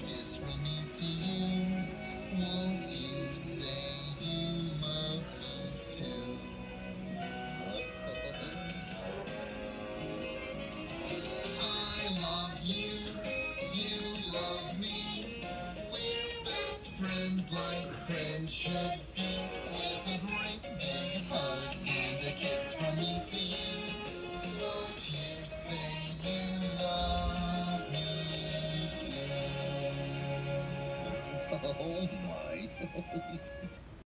kiss to you. Won't you say you love me too? I love you, you love me. We're best friends like friends should be. Oh my.